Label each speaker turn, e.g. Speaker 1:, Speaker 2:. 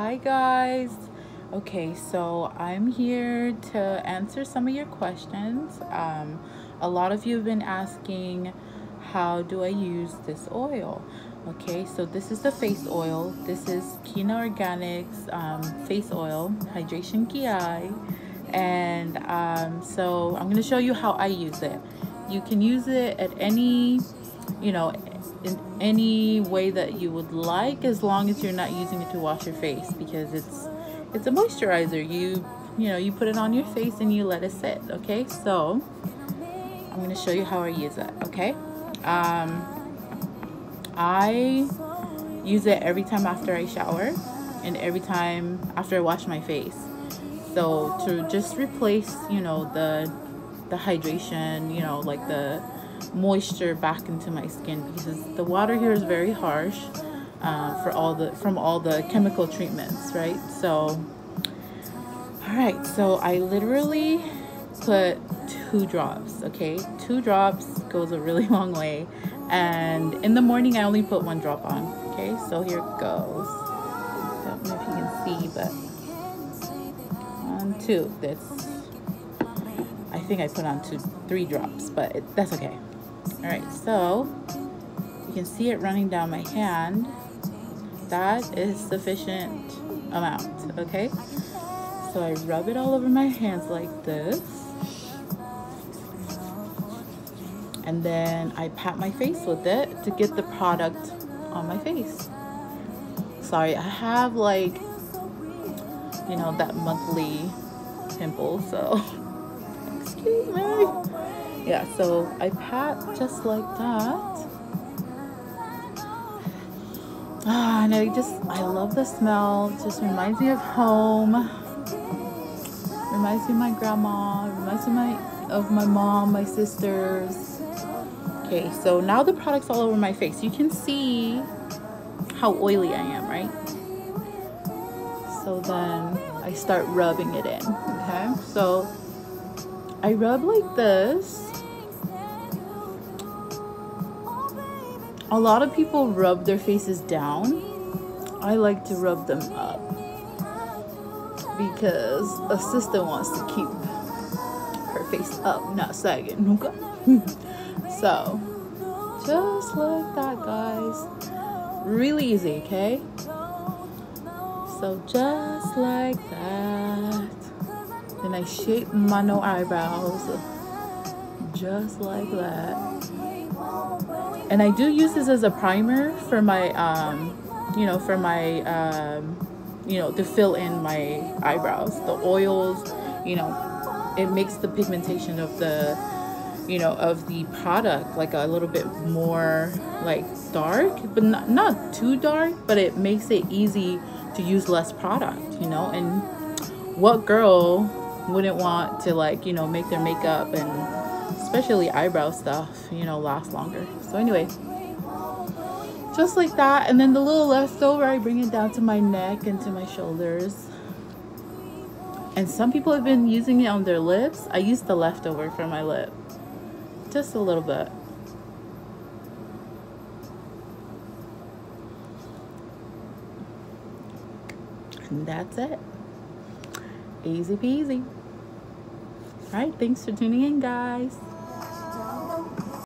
Speaker 1: Hi guys. Okay, so I'm here to answer some of your questions. Um, a lot of you have been asking, how do I use this oil? Okay, so this is the face oil. This is Kina Organics um, face oil, Hydration Ki, and um, so I'm gonna show you how I use it. You can use it at any, you know, in any way that you would like as long as you're not using it to wash your face because it's it's a moisturizer. You you know you put it on your face and you let it sit okay? So I'm going to show you how I use it okay? Um, I use it every time after I shower and every time after I wash my face. So to just replace you know the the hydration you know like the moisture back into my skin because the water here is very harsh uh, for all the from all the chemical treatments right? So all right so I literally put two drops okay? Two drops goes a really long way. And in the morning I only put one drop on okay? So here it goes. Don't know if you can see but on two that's I think I put on two three drops but it, that's okay all right so you can see it running down my hand. That is sufficient amount okay? So I rub it all over my hands like this. And then I pat my face with it to get the product on my face. Sorry I have like you know that monthly pimple so. Excuse me yeah so I pat just like that. Ah and I just I love the smell. It just reminds me of home. Reminds me of my grandma. Reminds me of my of my mom my sisters. Okay so now the product's all over my face. You can see how oily I am right? So then I start rubbing it in okay? So I rub like this A lot of people rub their faces down. I like to rub them up because a sister wants to keep her face up, not sagging. Okay? so, just like that, guys. Really easy, okay? So, just like that. Then I shape my no eyebrows just like that and I do use this as a primer for my um, you know for my um, you know to fill in my eyebrows the oils you know. It makes the pigmentation of the you know of the product like a little bit more like dark but not, not too dark but it makes it easy to use less product you know? And what girl wouldn't want to like you know make their makeup and especially eyebrow stuff, you know, last longer. So anyway, just like that. And then the little leftover, I bring it down to my neck and to my shoulders. And some people have been using it on their lips. I use the leftover for my lip. Just a little bit. And that's it. Easy peasy. All right, thanks for tuning in, guys.